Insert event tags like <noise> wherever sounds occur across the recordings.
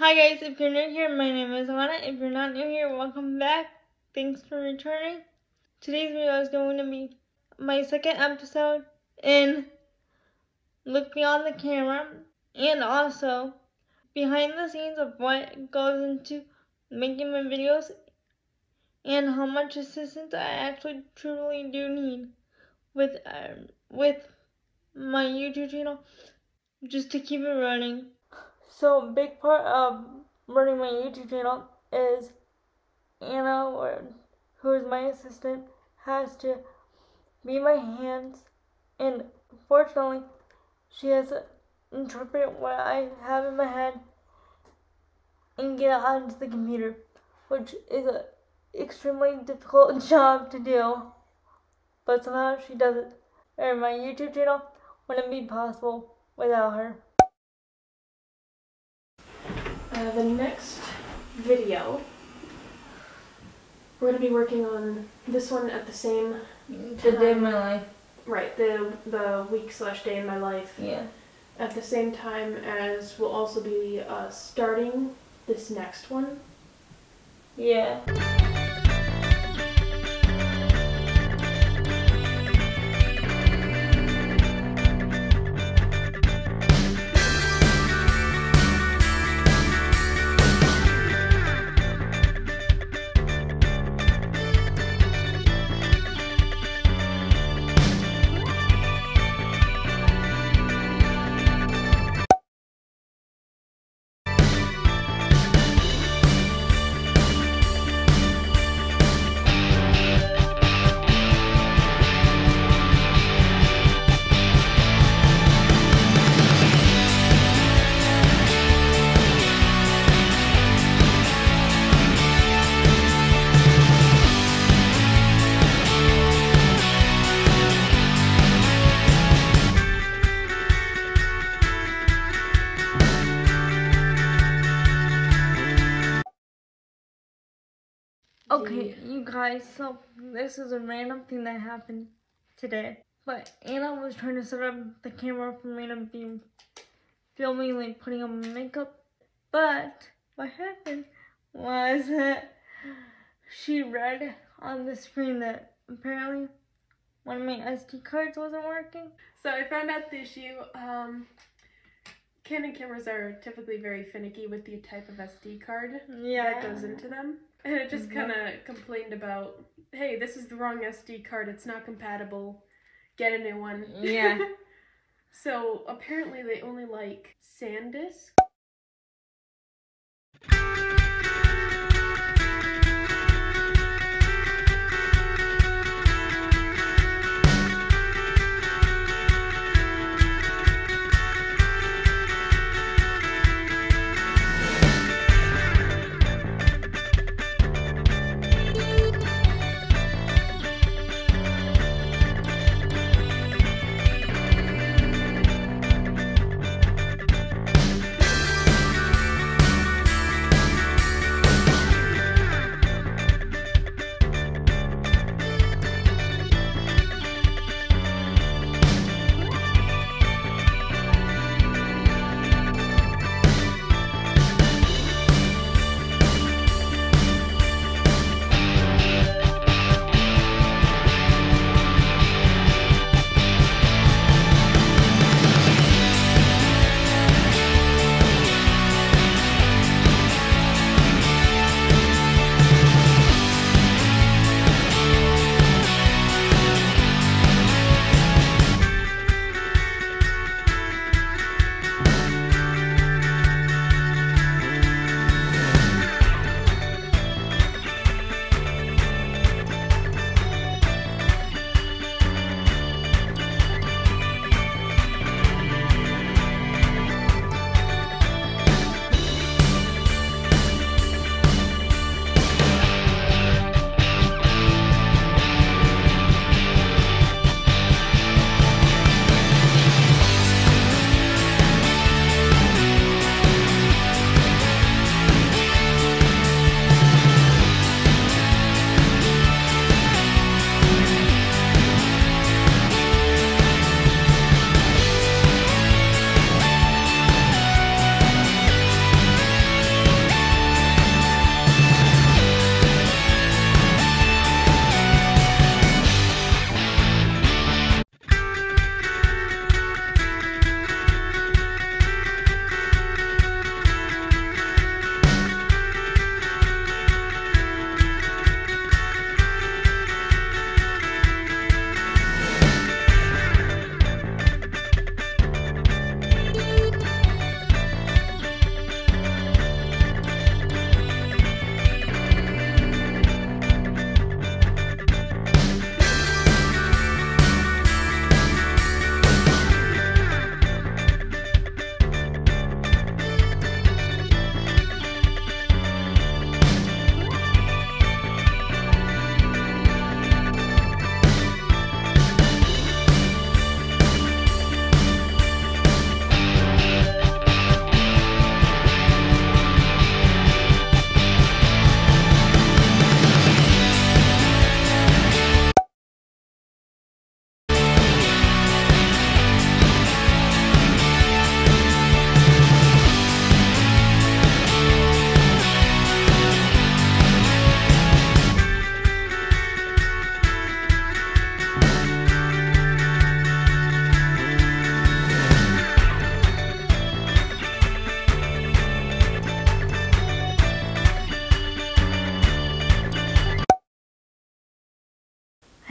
Hi guys, if you're new here, my name is Alana. If you're not new here, welcome back. Thanks for returning. Today's video is going to be my second episode in Look Beyond the Camera and also behind the scenes of what goes into making my videos and how much assistance I actually truly do need with uh, with my YouTube channel just to keep it running. So a big part of running my YouTube channel is Anna, who is my assistant, has to be my hands, and fortunately, she has to interpret what I have in my head and get it onto the computer, which is an extremely difficult <laughs> job to do. But somehow she does it. And my YouTube channel wouldn't be possible without her. Uh, the next video, we're going to be working on this one at the same The day of my life. right the the week slash day in my life Yeah. at the same time as we'll also be uh, starting this next one. Yeah. Okay, you guys, so this is a random thing that happened today. But Anna was trying to set up the camera for me to be filming, like putting on makeup. But what happened was that she read on the screen that apparently one of my SD cards wasn't working. So I found out the issue. Um, Canon cameras are typically very finicky with the type of SD card Yeah. that goes into them. And it just Mhm. kind of complained about, hey, this is the wrong SD card. It's not compatible. Get a new one. Yeah. <laughs> so apparently they only like SanDisk.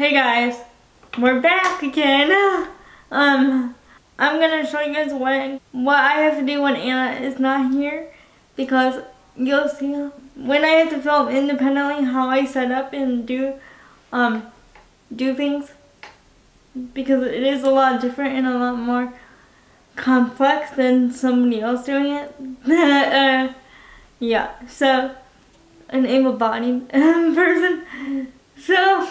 Hey guys, we're back again. <sighs> Um, I'm gonna show you guys what what I have to do when Anna is not here because you'll see when I have to film independently how I set up and do um do things because it is a lot different and a lot more complex than somebody else doing it. <laughs> uh, yeah, so an able-bodied <laughs> person. So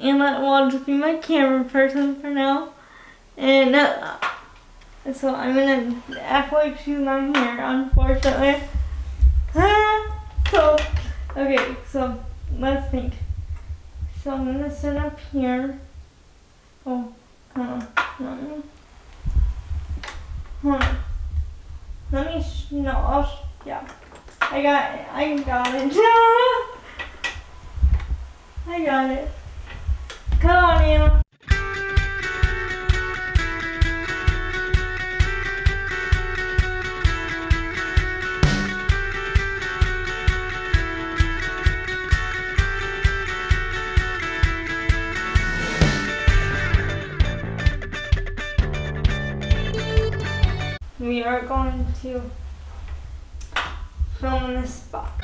Anna will just be my camera person for now. And uh, so I'm gonna act like she's not here, unfortunately. so, okay, so let's think. So I'm gonna sit up here. Oh, hold on. Let me. Let me, no, I'll, yeah. I got it. I got it. <laughs> I got it. Come on. We are going to film this spot.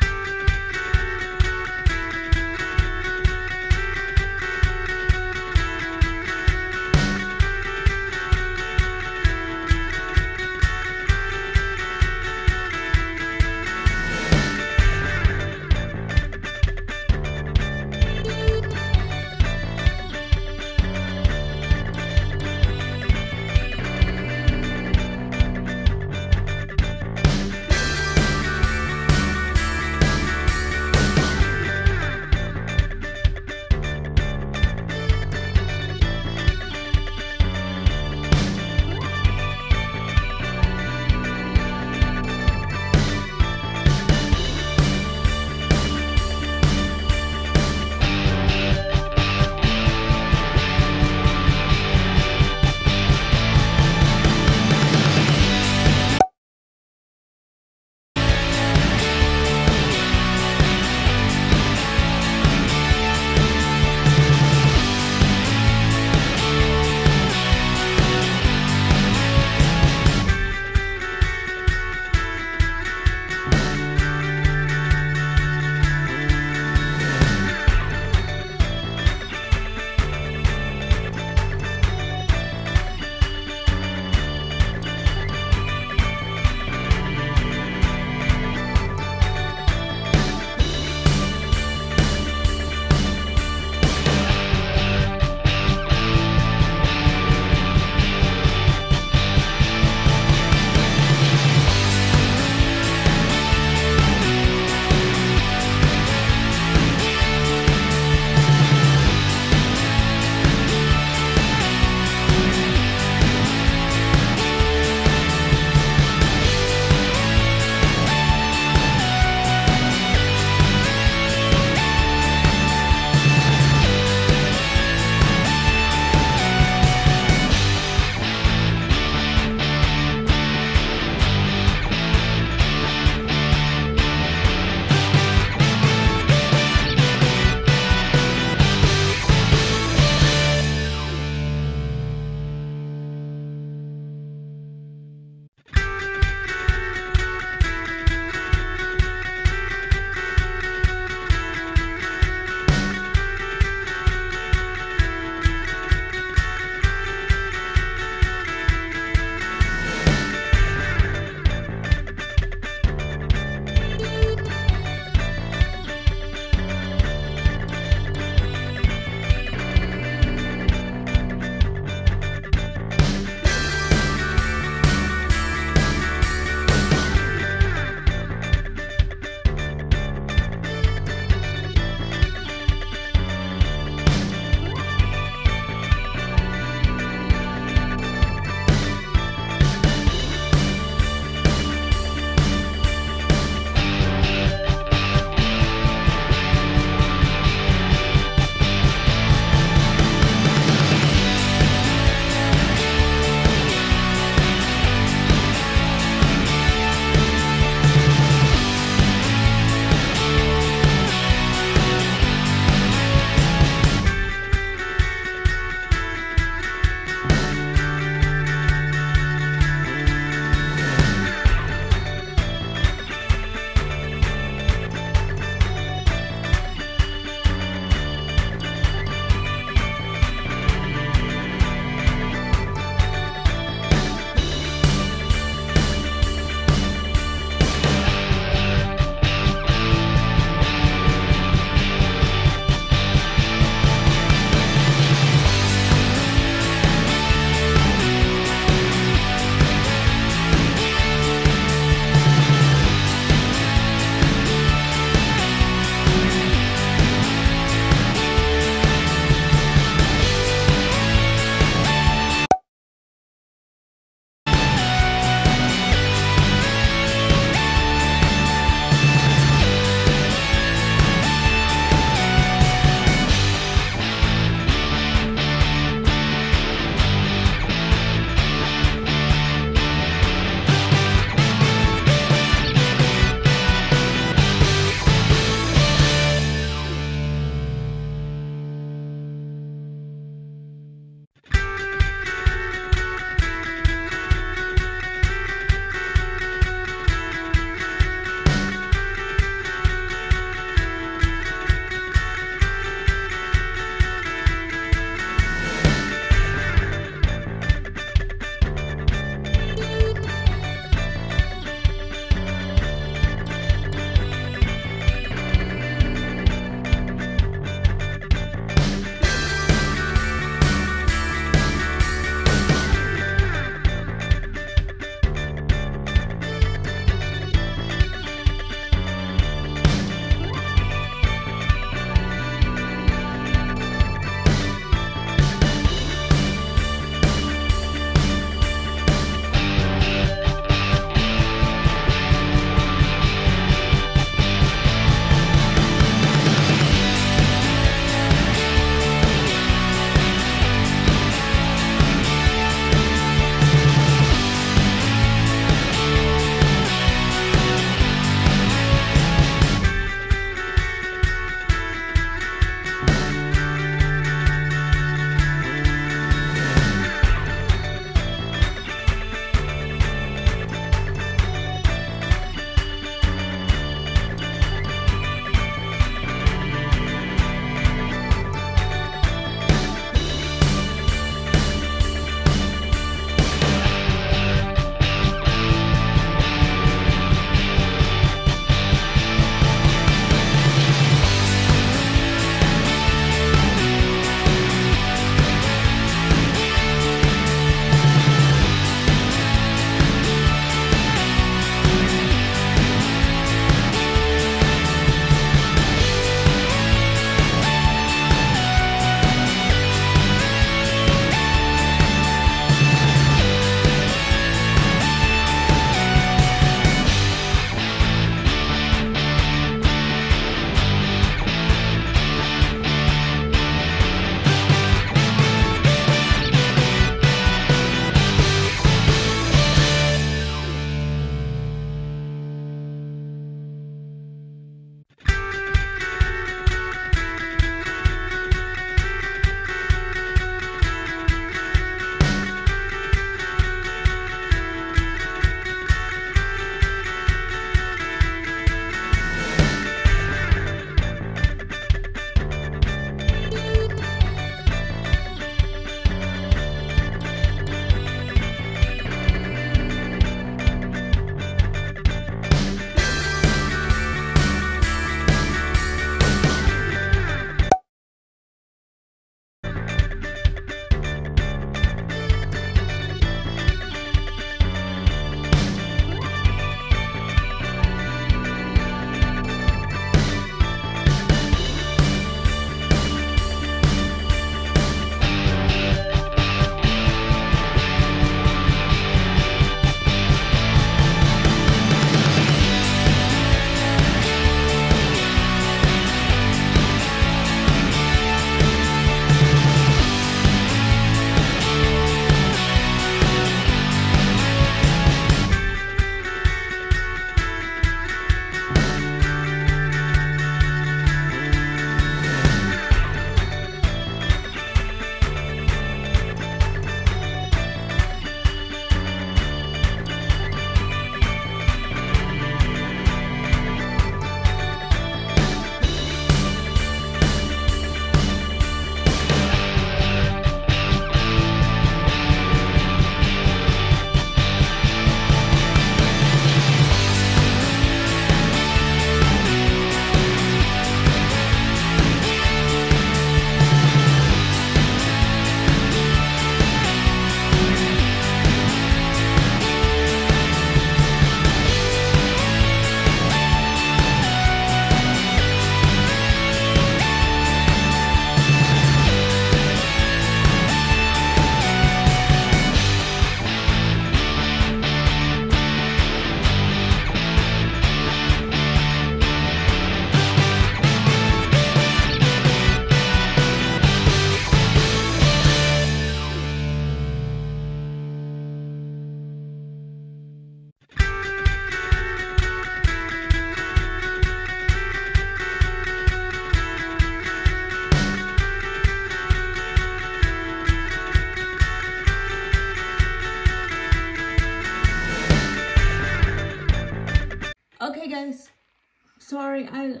Sorry, I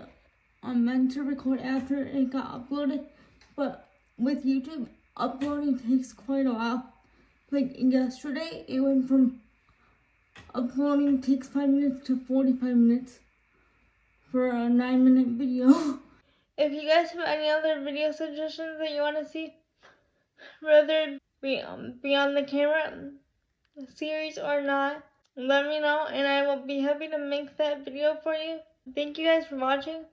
I meant to record after it got uploaded, but with YouTube, uploading takes quite a while. Like yesterday, it went from uploading takes 5 minutes to 45 minutes for a 9 minute video. <laughs> If you guys have any other video suggestions that you want to see, whether be, um, Beyond the Camera series or not, let me know and I will be happy to make that video for you. Thank you guys for watching.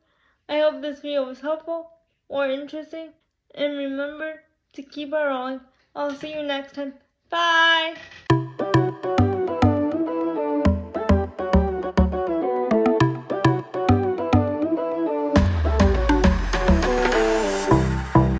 I hope this video was helpful or interesting. And remember to keep on rolling. I'll see you next time. Bye!